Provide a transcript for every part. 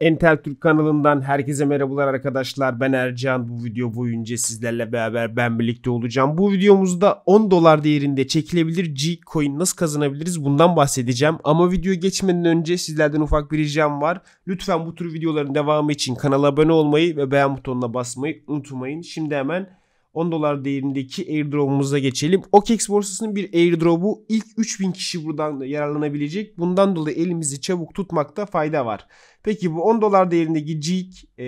Entel Türk kanalından herkese merhabalar arkadaşlar. Ben Ercan. Bu video boyunca sizlerle beraber ben birlikte olacağım. Bu videomuzda 10 dolar değerinde çekilebilir G coin nasıl kazanabiliriz bundan bahsedeceğim. Ama video geçmeden önce sizlerden ufak bir ricam var. Lütfen bu tür videoların devamı için kanala abone olmayı ve beğen butonuna basmayı unutmayın. Şimdi hemen 10 dolar değerindeki airdrop'umuza geçelim. OKEX borsasının bir airdrop'u ilk 3000 kişi buradan yararlanabilecek. Bundan dolayı elimizi çabuk tutmakta fayda var. Peki bu 10 dolar değerindeki JIG e,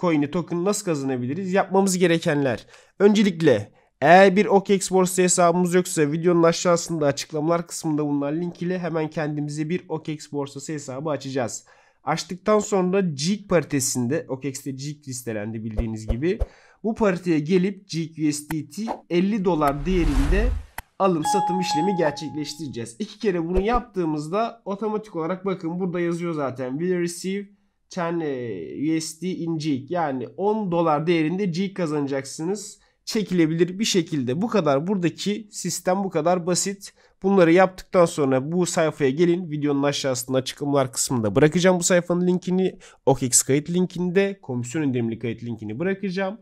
coin'i token nasıl kazanabiliriz? Yapmamız gerekenler. Öncelikle eğer bir OKEX borsa hesabımız yoksa videonun aşağısında açıklamalar kısmında bulunan link ile hemen kendimize bir OKEX borsası hesabı açacağız. Açtıktan sonra JIG paritesinde OKEX'te JIG listelendi bildiğiniz gibi. Bu pariteye gelip GUSDT 50 dolar değerinde alım satım işlemi gerçekleştireceğiz. İki kere bunu yaptığımızda otomatik olarak bakın burada yazıyor zaten. Will receive 10 e, USD in GIG yani 10 dolar değerinde GIG kazanacaksınız. Çekilebilir bir şekilde. Bu kadar buradaki sistem bu kadar basit. Bunları yaptıktan sonra bu sayfaya gelin. Videonun aşağısında açıklamalar kısmında bırakacağım bu sayfanın linkini. OKEX kayıt linkinde komisyon indirimli kayıt linkini bırakacağım.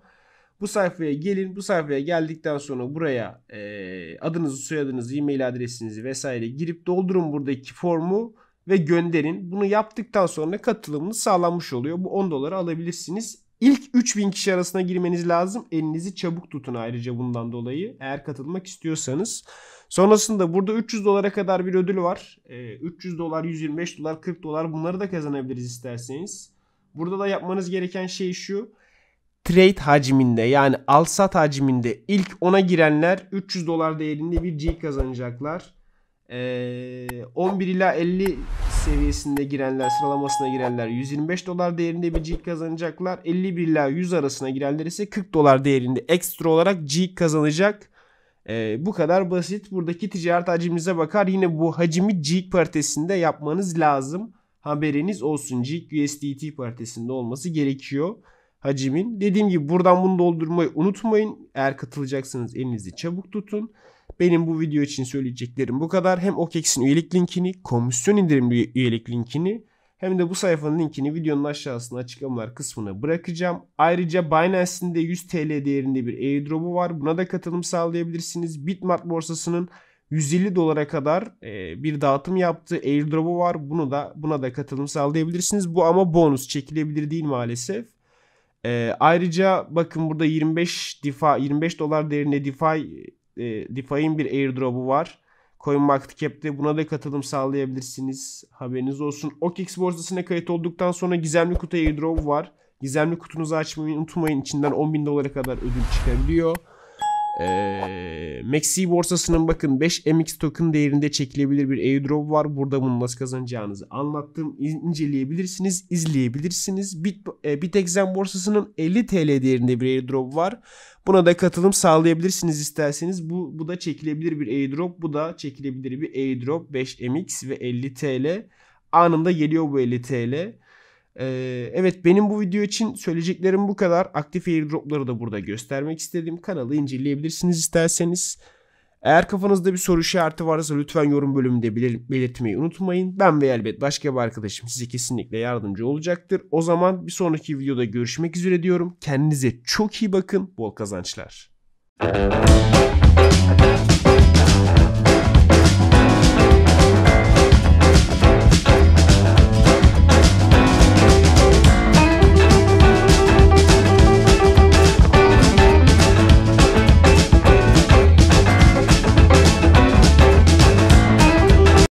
Bu sayfaya gelin. Bu sayfaya geldikten sonra buraya e, adınızı, soyadınızı, e-mail adresinizi vesaire girip doldurun buradaki formu ve gönderin. Bunu yaptıktan sonra katılımınız sağlanmış oluyor. Bu 10 doları alabilirsiniz. İlk 3000 kişi arasına girmeniz lazım. Elinizi çabuk tutun ayrıca bundan dolayı. Eğer katılmak istiyorsanız. Sonrasında burada 300 dolara kadar bir ödül var. E, 300 dolar, 125 dolar, 40 dolar bunları da kazanabiliriz isterseniz. Burada da yapmanız gereken şey şu trade hacminde yani al sat hacminde ilk 10'a girenler 300 dolar değerinde bir G kazanacaklar. Ee, 11 ila 50 seviyesinde girenler sıralamasına girenler 125 dolar değerinde bir G kazanacaklar. 51 ila 100 arasına girenler ise 40 dolar değerinde ekstra olarak G kazanacak. Ee, bu kadar basit. Buradaki ticaret hacminize bakar. Yine bu hacmi G paritesinde yapmanız lazım. Haberiniz olsun. G USDT paritesinde olması gerekiyor hacimin. Dediğim gibi buradan bunu doldurmayı unutmayın. Eğer katılacaksınız elinizi çabuk tutun. Benim bu video için söyleyeceklerim bu kadar. Hem OKEX'in üyelik linkini, komisyon indirimli üyelik linkini hem de bu sayfanın linkini videonun aşağısına açıklamalar kısmına bırakacağım. Ayrıca Binance'in de 100 TL değerinde bir airdrop'u var. Buna da katılım sağlayabilirsiniz. Bitmart borsasının 150 dolara kadar e, bir dağıtım yaptığı airdrop'u var. Bunu da buna da katılım sağlayabilirsiniz. Bu ama bonus çekilebilir değil maalesef. E, ayrıca bakın burada 25 DeFi 25 dolar değerinde DeFi e, DeFi'nin bir airdrop'u var. CoinMarketCap'te buna da katılım sağlayabilirsiniz. Haberiniz olsun. OKEX borsasına kayıt olduktan sonra gizemli kutu airdrop var. Gizemli kutunuzu açmayı unutmayın. İçinden 10.000 dolara kadar ödül çıkabiliyor. Ee, Maxi borsasının bakın 5 MX token değerinde çekilebilir bir airdrop var. Burada bunu nasıl kazanacağınızı anlattım. inceleyebilirsiniz, izleyebilirsiniz. Bit, e, Bitexen borsasının 50 TL değerinde bir airdrop var. Buna da katılım sağlayabilirsiniz isterseniz. Bu, bu da çekilebilir bir airdrop. Bu da çekilebilir bir airdrop. 5 MX ve 50 TL. Anında geliyor bu 50 TL. Ee, evet benim bu video için söyleyeceklerim bu kadar. Aktif airdropları da burada göstermek istedim. Kanalı inceleyebilirsiniz isterseniz. Eğer kafanızda bir soru işareti varsa lütfen yorum bölümünde belirtmeyi unutmayın. Ben ve elbet başka bir arkadaşım size kesinlikle yardımcı olacaktır. O zaman bir sonraki videoda görüşmek üzere diyorum. Kendinize çok iyi bakın. Bol kazançlar.